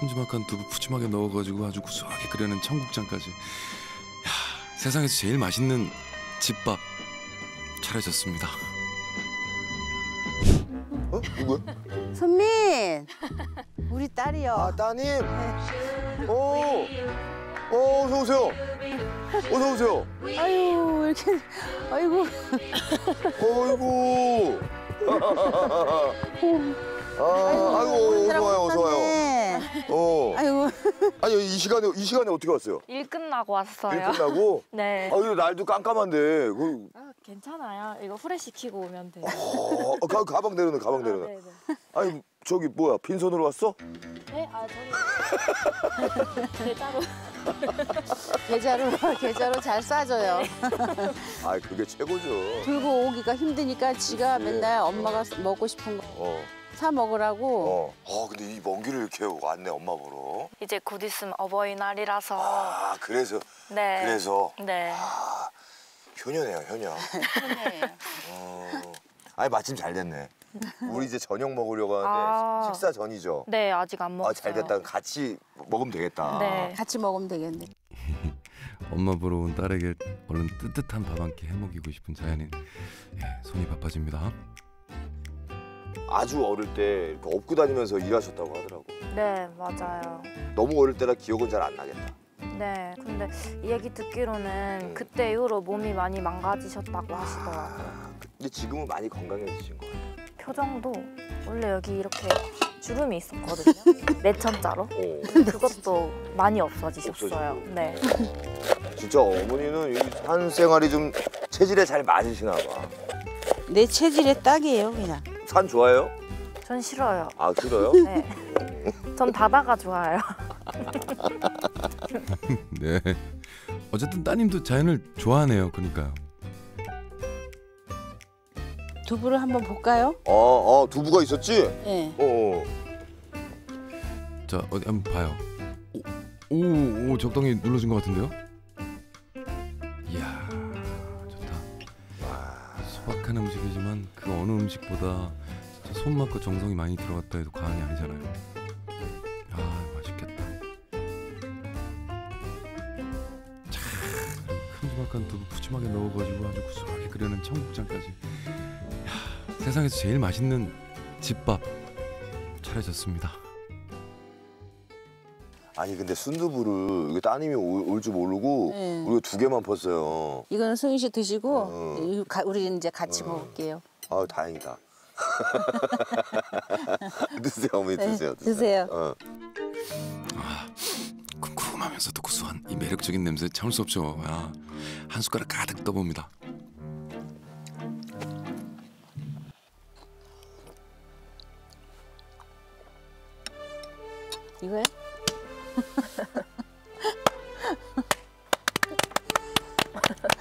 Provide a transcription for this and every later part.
큼지막한 두부 푸짐하게 넣어가지고 아주 구수하게 끓여낸 청국장까지. 야, 세상에서 제일 맛있는 집밥 차려졌습니다. 어? 누구야? 선민 우리 딸이요 아 따님. 오. 어 어서 오세요. 어서 오세요. 아유 이렇게 아이고 어이구. 아, 아이고 어서 와요 어서 와요. 네. 어. 아니 이 시간에 이 시간에 어떻게 왔어요? 일 끝나고 왔어요. 일 끝나고? 네. 아 이거 날도 깜깜한데. 그, 아, 괜찮아요. 이거 후레쉬 시키고 오면 돼요. 어, 가, 가방 내려놔 가방 아, 내려놔. 네네. 아니 저기 뭐야 빈손으로 왔어? 네, 아 저기 계좌로. 계좌로 계좌로 잘 싸줘요 아 그게 최고죠. 들고 오기가 힘드니까 지가 그치. 맨날 엄마가 먹고 싶은 거 사 어. 먹으라고 어. 아 근데 이 먼 길을 이렇게 왔네 엄마 보러. 이제 곧 있으면 어버이날이라서. 아 그래서 네. 그래서 네. 아 효녀네요 효녀. 어. 아니 마침 잘 됐네. 우리 이제 저녁 먹으려고 하는데 아. 식사 전이죠. 네, 아직 안 먹었어요. 아 잘 됐다. 같이 먹으면 되겠다. 네. 같이 먹으면 되겠네 엄마 보러 온 딸에게 얼른 뜨뜻한 밥 한 끼 해먹이고 싶은 자연인 예, 손이 바빠집니다. 아주 어릴 때 이렇게 업고 다니면서 일하셨다고 하더라고. 네, 맞아요. 너무 어릴 때라 기억은 잘 안 나겠다. 네. 근데 얘기 듣기로는 음. 그때 이후로 몸이 많이 망가지셨다고 하시더라고요. 아, 근데 지금은 많이 건강해지신 것 같아요. 표정도 원래 여기 이렇게 주름이 있었거든요. 내천자로. 어. 그것도 많이 없어지셨어요. 없어지고. 네. 진짜 어머니는 이산 생활이 좀 체질에 잘 맞으시나 봐. 내 체질에 딱이에요 그냥 산 좋아해요? 전 싫어요. 아 싫어요? 네. 전 바다가 좋아요. 네. 어쨌든 따님도 자연을 좋아하네요. 그러니까요. 두부를 한번 볼까요? 어, 어 두부가 있었지? 네. 어, 어. 자 어디 한번 봐요. 오, 오, 오 적당히 눌러진 것 같은데요? 음식보다 진짜 손맛과 정성이 많이 들어갔다 해도 과언이 아니잖아요. 아 맛있겠다. 참 큼지막한 두부 푸짐하게 넣어가지고 아주 구수하게 끓여낸 청국장까지. 야, 세상에서 제일 맛있는 집밥 차려졌습니다. 아니 근데 순두부를 이게 따님이 올 줄 모르고 네. 우리가 두 개만 펐어요. 이거는 승희 씨 드시고 어. 이 가- 우리 이제 같이 어. 먹을게요 아 다행이다. 드세요 어머니 네, 드세요. 드세요. 어. 궁금하면서도 구수한 이 매력적인 냄새 참을 수 없죠. 아, 한 숟가락 가득 떠봅니다. 이거요?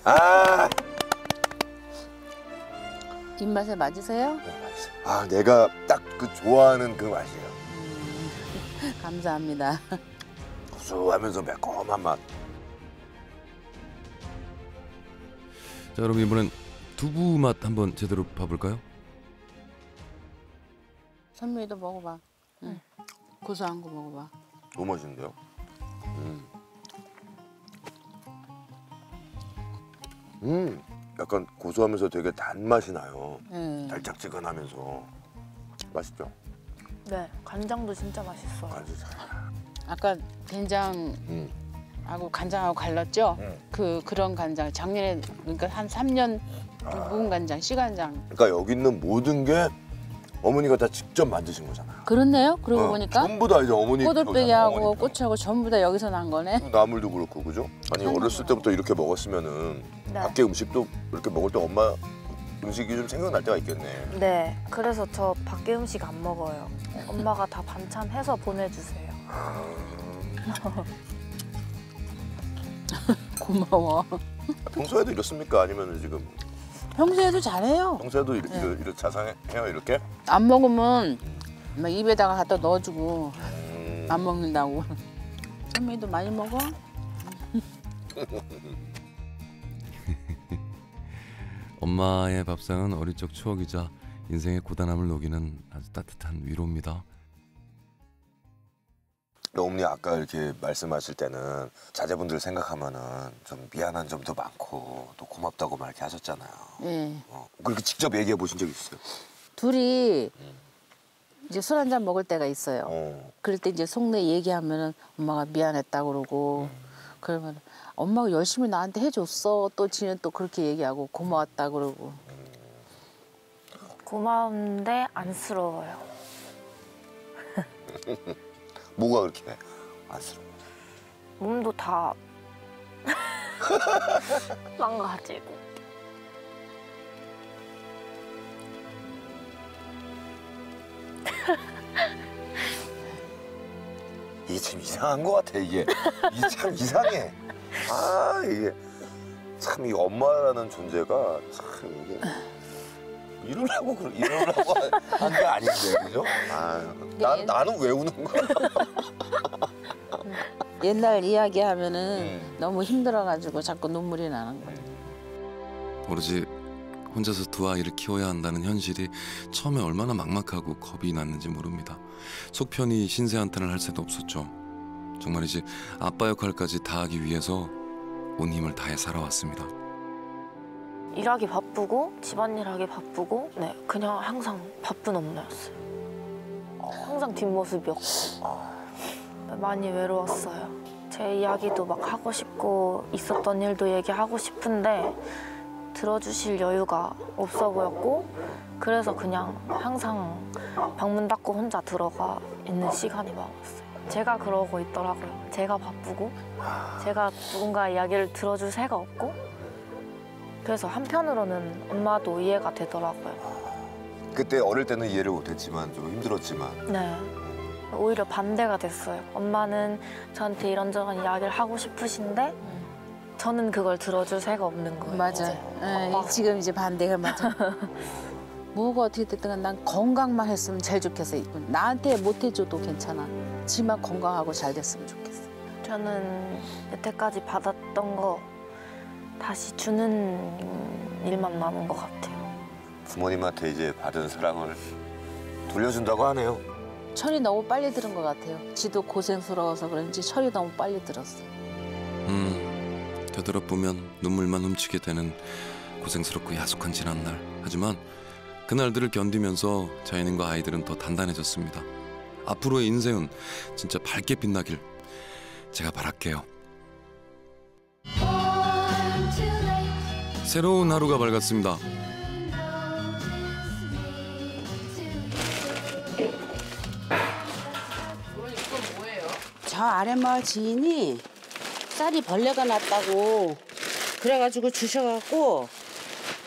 아, 입맛에 맞으세요? 아 내가 딱 그 좋아하는 그 맛이에요. 감사합니다 구수하면서 매콤한 맛. 자, 그럼 이번엔 두부 맛 한번 제대로 봐볼까요? 선미도 먹어봐 응. 고소한 거 먹어봐 너무 맛있는데요? 음. 음, 약간 고소하면서 되게 단맛이 나요. 네. 달짝지근하면서 맛있죠? 네. 간장도 진짜 맛있어요. 간장 잘. 아까 된장하고 음. 간장하고 갈랐죠? 음. 그 그런 간장 작년에 그러니까 한 3년 묵은 간장 씨간장 그러니까 여기 있는 모든 게 어머니가 다 직접 만드신 거잖아. 그렇네요 그러고 어, 보니까 전부 다 이제 어머니 꼬들빼기하고. 꽃하고 전부 다 여기서 난 거네 나물도 그렇고 그죠? 아니 어렸을 때부터 이렇게 먹었으면은 네. 밖에 음식도 이렇게 먹을 때 엄마 음식이 좀 생각날 때가 있겠네. 네. 그래서 저 밖에 음식 안 먹어요. 엄마가 다 반찬 해서 보내주세요. 고마워 평소에도 이렇습니까? 아니면 지금 평소에도 잘해요 평소에도 이렇게, 네. 이렇게 자상해요 이렇게? 안 먹으면 막 입에다가 갖다 넣어주고 음, 안 먹는다고 선미도 많이 먹어? 엄마의 밥상은 어릴 적 추억이자 인생의 고단함을 녹이는 아주 따뜻한 위로입니다. 어머니 아까 이렇게 말씀하실 때는 자제분들 생각하면은 좀 미안한 점도 많고 또 고맙다고 막 이렇게 하셨잖아요. 예. 어, 그렇게 직접 얘기해 보신 적 있어요? 둘이 이제 술 한 잔 먹을 때가 있어요. 어. 그럴 때 이제 속내 얘기하면은 엄마가 미안했다 그러고 그러면 엄마가 열심히 나한테 해줬어. 또 지는 또 그렇게 얘기하고 고마웠다 그러고. 고마운데 안쓰러워요. 뭐가 그렇게 안쓰러워? 몸도 다 망가지고. 이게 참 이상한 것 같아 이게 이게 참 이상해 아 이게 참 이 엄마라는 존재가 참 이게 이러려고 그러 이러려고 한 게 아닌데 그죠? 아, 나, 네. 나는 왜 우는 거야? 옛날 이야기하면은 음. 너무 힘들어가지고 자꾸 눈물이 나는 거예요. 오로지 혼자서 두 아이를 키워야 한다는 현실이 처음에 얼마나 막막하고 겁이 났는지 모릅니다. 속편히 신세 한탄을 할 새도 없었죠. 정말이지 아빠 역할까지 다하기 위해서 온 힘을 다해 살아왔습니다. 일하기 바쁘고 집안일 하기 바쁘고 네 그냥 항상 바쁜 엄마였어요. 항상 뒷모습이었고 많이 외로웠어요. 제 이야기도 막 하고 싶고 있었던 일도 얘기하고 싶은데 들어주실 여유가 없어 보였고 그래서 그냥 항상 방문 닫고 혼자 들어가 있는 시간이 많았어요. 제가 그러고 있더라고요. 제가 바쁘고 제가 누군가 이야기를 들어줄 새가 없고 그래서 한편으로는 엄마도 이해가 되더라고요. 그때 어릴 때는 이해를 못했지만 좀 힘들었지만 네. 오히려 반대가 됐어요. 엄마는 저한테 이런저런 이야기를 하고 싶으신데 저는 그걸 들어줄 새가 없는 거예요. 맞아. 예, 아, 지금 이제 반대가 맞아. 뭐가 어떻게 됐든 간에 난 건강만 했으면 제일 좋겠어. 나한테 못 해줘도 괜찮아. 지만 건강하고 잘 됐으면 좋겠어. 저는 여태까지 받았던 거 다시 주는 일만 남은 것 같아요. 부모님한테 이제 받은 사랑을 돌려준다고 하네요. 철이 너무 빨리 들은 것 같아요. 지도 고생스러워서 그런지 철이 너무 빨리 들었어. 음, 되돌아보면 눈물만 훔치게 되는 고생스럽고 야속한 지난 날. 하지만 그날들을 견디면서 자연인과 아이들은 더 단단해졌습니다. 앞으로의 인생은 진짜 밝게 빛나길 제가 바랄게요. 새로운 하루가 밝았습니다. 저 아랫마을 지인이 쌀이 벌레가 났다고 그래가지고 주셔갖고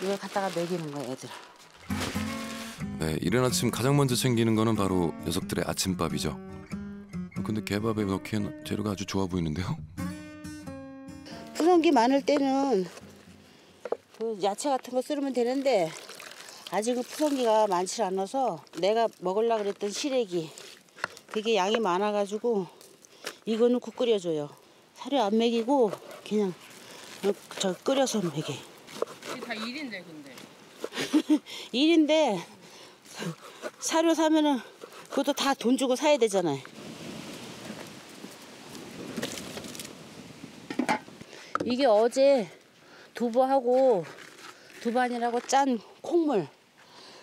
이걸 갖다가 먹이는 거야 애들. 네, 이른 아침 가장 먼저 챙기는 거는 바로 녀석들의 아침밥이죠. 어, 근데 개밥에 넣기엔 재료가 아주 좋아 보이는데요. 푸성기 많을 때는 그 야채 같은 거 쓰면 되는데 아직은 푸성기가 많지 않아서 내가 먹으려 그랬던 시래기 그게 양이 많아가지고 이거는 국 끓여줘요. 사료 안 먹이고 그냥 저 끓여서 먹여. 이게 다 일인데 근데. 일인데 사료 사면은 그것도 다 돈 주고 사야 되잖아요. 이게 어제 두부하고 두반이라고 짠 콩물.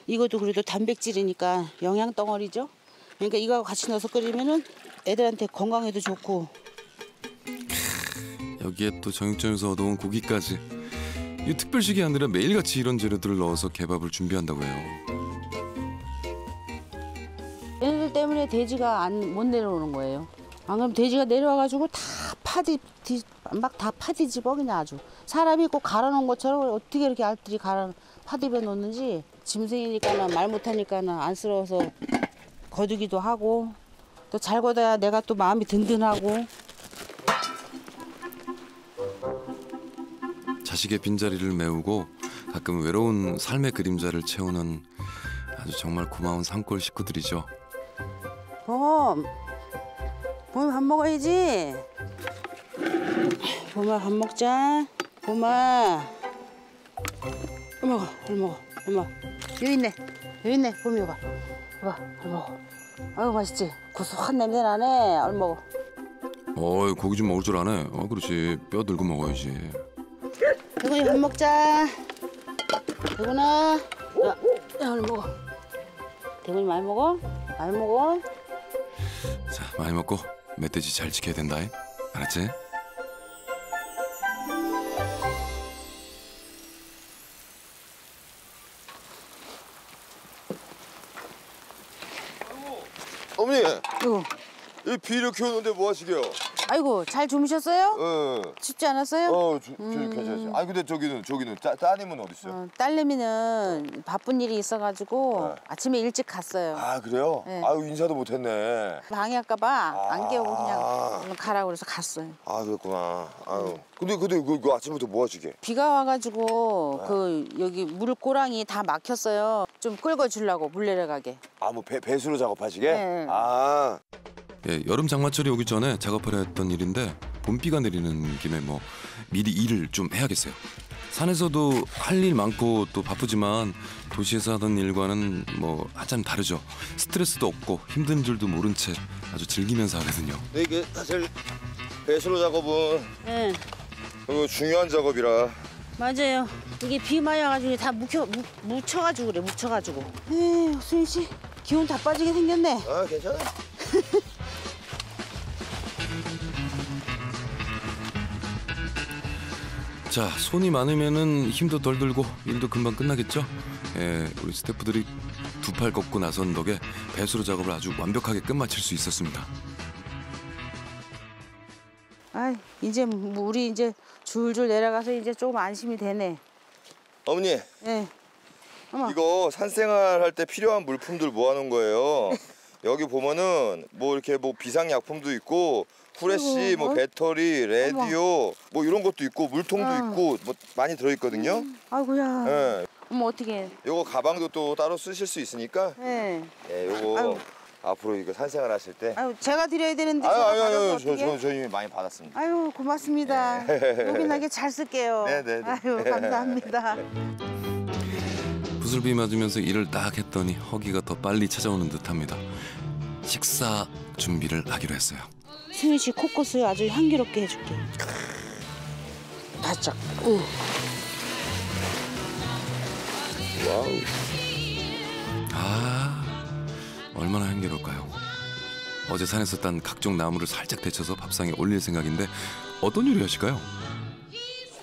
이것도 그래도 단백질이니까 영양 덩어리죠. 그러니까 이거하고 같이 넣어서 끓이면은 애들한테 건강에도 좋고 여기에 또 정육점에서 얻어온 고기까지. 이 특별식이 아니라 매일같이 이런 재료들을 넣어서 개밥을 준비한다고 해요. 얘네들 때문에 돼지가 안 못 내려오는 거예요. 안 그러면 돼지가 내려와가지고 다 파디 막 다 파디 집어 그냥 아주. 사람이 꼭 갈아놓은 것처럼 어떻게 이렇게 알들이 갈아 파디벼 놓는지 짐승이니까는 말 못하니까는 안쓰러워서 거두기도 하고 또 잘 걷어야 내가 또 마음이 든든하고. 자식의 빈자리를 메우고 가끔 외로운 삶의 그림자를 채우는 아주 정말 고마운 산골 식구들이죠. 봄 봄이 밥 먹어야지 봄아 밥 먹자 봄아 밥 먹어 밥 먹어 밥 먹어 여기 있네 여기 있네 봄이 봐 봐봐 밥 먹어 아유 맛있지 구수한 냄새 나네 얼 먹어 어이 고기 좀 먹을 줄 아네. 어 그렇지 뼈 들고 먹어야지. 대군이 밥 먹자. 대군아. 야, 야 얼른 먹어. 대군이 많이 먹어? 많이 먹어? 자 많이 먹고 멧돼지 잘 지켜야 된다. 알았지? 어머니 아이고, 이비 이렇게 오는데 뭐 하시게요? 아이고 잘 주무셨어요? 어, 춥지 않았어요? 어, 저, 저 괜찮으세요. 아 근데 저기는 저기는 따, 따님은 어디 있어요? 어, 딸내미는 바쁜 일이 있어가지고 네. 아침에 일찍 갔어요. 아 그래요? 네. 아유 인사도 못했네. 방해할까봐 안 깨우고 아. 그냥 얼른 가라고 그래서 갔어요. 아 그랬구나. 아유. 근데 근데 그, 그 아침부터 뭐 하시게? 비가 와가지고 그 여기 물고랑이 다 막혔어요. 좀 끌고 주려고 물 내려가게. 아 뭐 배수로 작업하시게? 네. 아. 예, 여름 장마철이 오기 전에 작업하려 했던 일인데 봄비가 내리는 김에 뭐 미리 일을 좀 해야겠어요. 산에서도 할 일 많고 또 바쁘지만 도시에서 하던 일과는 뭐 한참 다르죠. 스트레스도 없고 힘든 줄도 모른 채 아주 즐기면서 하거든요. 근데 이게 사실 배수로 작업은 네, 어, 중요한 작업이라. 맞아요. 이게 비 많이 와가지고 다 묵혀 묵, 묻혀가지고 그래 묻혀가지고. 에이 수인 씨 기운 다 빠지게 생겼네. 아 괜찮아. 자, 손이 많으면은 힘도 덜 들고 일도 금방 끝나겠죠? 예, 우리 스태프들이 두 팔 걷고 나선 덕에 배수로 작업을 아주 완벽하게 끝마칠 수 있었습니다. 아 이제 물이 이제 줄줄 내려가서 이제 조금 안심이 되네. 어머니 예. 어머. 이거 산생활 할 때 필요한 물품들 모아놓은 거예요. 여기 보면은 뭐 이렇게 뭐 비상 약품도 있고 후레쉬, 뭐 어? 배터리, 라디오 뭐 이런 것도 있고 물통도 아. 있고 뭐 많이 들어있거든요. 아이고야. 예. 어머 어떻게? 요거 가방도 또 따로 쓰실 수 있으니까 예. 예, 요거 아유. 앞으로 이거 산생활 하실 때. 아유 제가 드려야 되는데 아유 아유 아유? 저, 저, 저 이미 많이 받았습니다. 아유 고맙습니다. 요긴하게 잘 쓸게요. 네, 네, 네. 아유 감사합니다. 구슬비 맞으면서 일을 딱 했더니 허기가 더 빨리 찾아오는 듯합니다. 식사 준비를 하기로 했어요. 승윤 씨 콧속 아주 향기롭게 해줄게. 바짝. 응. 와우. 아, 얼마나 향기로울까요? 어제 산에서 딴 각종 나물을 살짝 데쳐서 밥상에 올릴 생각인데 어떤 요리 하실까요?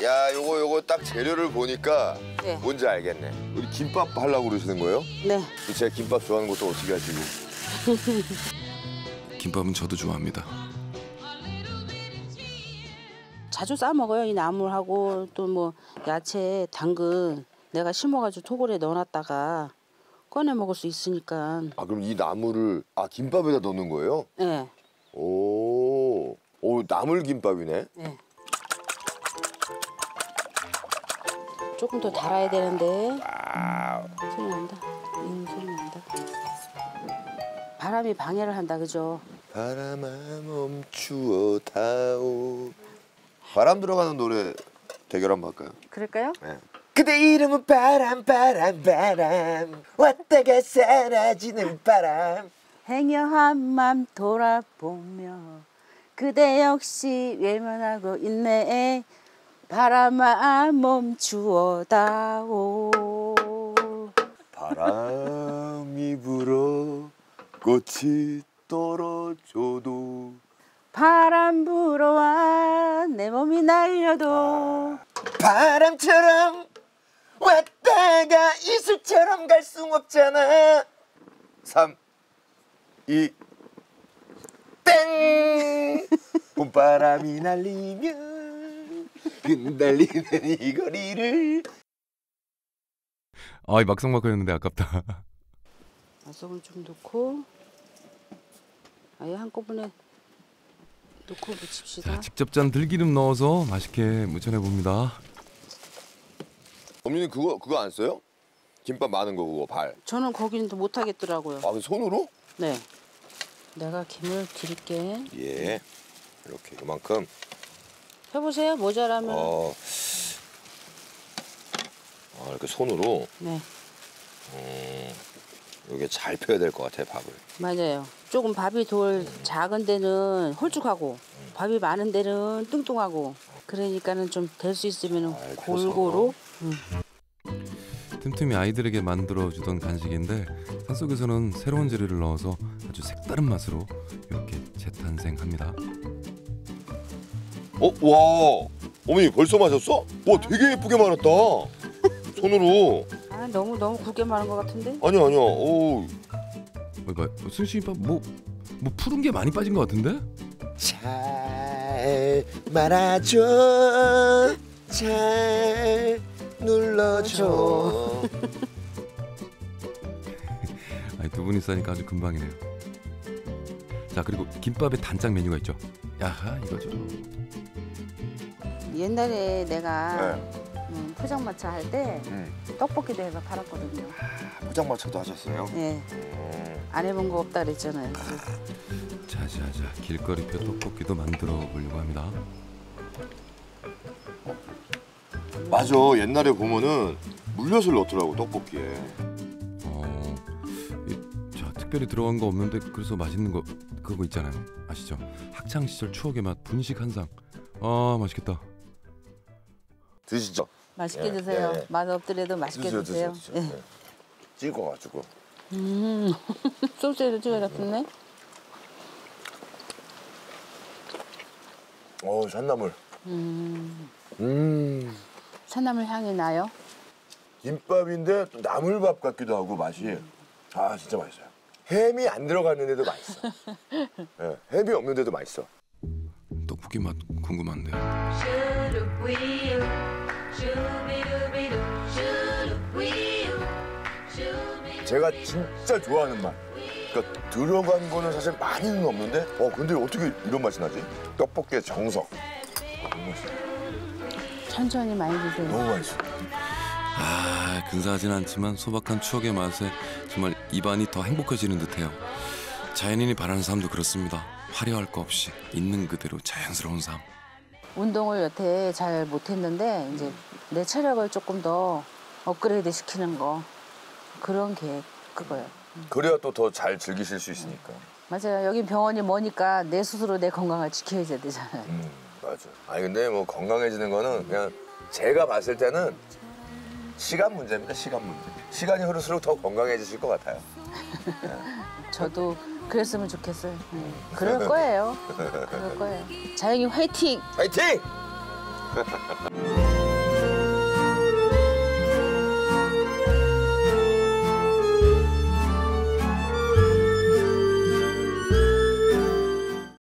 야, 요거 요거 딱 재료를 보니까 네. 뭔지 알겠네. 우리 김밥 하려고 그러시는 거예요? 네. 제가 김밥 좋아하는 것도 어떻게 하시고? 김밥은 저도 좋아합니다. 자주 싸 먹어요 이 나물하고 또 뭐 야채, 당근 내가 심어가지고 토골에 넣어놨다가 꺼내 먹을 수 있으니까. 아 그럼 이 나물을 아 김밥에다 넣는 거예요? 네. 오, 오 나물 김밥이네. 네. 조금 더 달아야 되는데. 소리 난다. 음, 소리 난다. 바람이 방해를 한다, 그죠? 바람아 멈추어 다오. 바람 들어가는 노래 대결 한번 할까요? 그럴까요? 네. 그대 이름은 바람 바람 바람 왔다가 사라지는 바람 행여한 맘 돌아보며 그대 역시 외면하고 있네 바람아 멈추어다오 바람이 불어 꽃이 떨어져도 바람 불어와 내 몸이 날려도 바람처럼 왔다가 이슬처럼 갈수 없잖아 3 2 땡! 봄바람이 날리면 흩날리는 이 거리를 아, 막상 막하였는데 아깝다. 맛소금 좀 넣고 아예 한꺼번에 넣고 무칩시다 자, 직접 짠 들기름 넣어서 맛있게 무쳐내 봅니다. 어머니는 그거 그거 안 써요? 김밥 많은 거 그거 발. 저는 거기는 또 못하겠더라고요 아, 그 손으로? 네 내가 김을 드릴게 예. 이렇게 이만큼. 해보세요 모자라면 어. 아, 이렇게 손으로 네 이게 잘 펴야 될 것 같아 밥을. 맞아요. 조금 밥이 돌 작은 데는 홀쭉하고 밥이 많은 데는 뚱뚱하고 그러니까는 좀 될 수 있으면 아이, 골고루 틈틈이 아이들에게 만들어주던 간식인데 산속에서는 새로운 재료를 넣어서 아주 색다른 맛으로 이렇게 재탄생합니다. 어? 와 어머니 벌써 마셨어? 와 되게 예쁘게 말았다 손으로 아 너무 너무 굵게 마른 것 같은데? 아니야 아니야 오 어, 이봐, 순식이밥 뭐, 뭐 푸른 게 많이 빠진 것 같은데? 잘 말아줘. 잘 눌러줘. 아니, 두 분이 싸니까 아주 금방이네요. 자 그리고 김밥에 단짝 메뉴가 있죠. 야하 이거죠. 옛날에 내가 네. 음, 포장마차 할 때 음. 떡볶이도 해서 팔았거든요 포장마차도 하셨어요? 예. 음. 안 해본 거 없다 그랬잖아요 자자자 길거리표 떡볶이도 만들어 보려고 합니다. 맞아 옛날에 보면은 물엿을 넣더라고 떡볶이에 어, 이, 자 특별히 들어간 거 없는데 그래서 맛있는 거 그거 있잖아요. 아시죠? 학창 시절 추억의 맛 분식 한 상. 아 맛있겠다. 드시죠 맛있게 예, 드세요 예, 예. 맛 없더라도 맛있게 드세요, 예. 네. 찍어가지고 음 소스에도 찍어 잡혔네 어 샷나물 음 음 산나물 향이 나요 김밥인데 또 나물밥 같기도 하고 맛이 아 진짜 맛있어요 햄이 안 들어갔는데도 맛있어. 예, 햄이 없는데도 맛있어. 떡볶이 맛 궁금한데요. 제가 진짜 좋아하는 맛. 그러니까 들어간 거는 사실 많이는 없는데 어 근데 어떻게 이런 맛이 나지? 떡볶이의 정석. 너무 맛있어. 천천히 많이 드세요. 너무 맛있어. 아 근사하진 않지만 소박한 추억의 맛에 정말 입안이 더 행복해지는 듯해요. 자연인이 바라는 삶도 그렇습니다. 화려할 거 없이 있는 그대로 자연스러운 삶. 운동을 여태 잘 못했는데 이제 내 체력을 조금 더 업그레이드 시키는 거 그런 계획 그거요. 그래야 또 더 잘 즐기실 수 있으니까 맞아요. 여기 병원이 머니까 내 스스로 내 건강을 지켜야 되잖아요. 음 맞아 아니 근데 뭐 건강해지는 거는 그냥 제가 봤을 때는 시간 문제입니다 시간 문제 시간이 흐를수록 더 건강해지실 것 같아요 저도 그랬으면 좋겠어요. 음, 그럴 거예요. 그럴 거예요. 자영이 화이팅! 화이팅!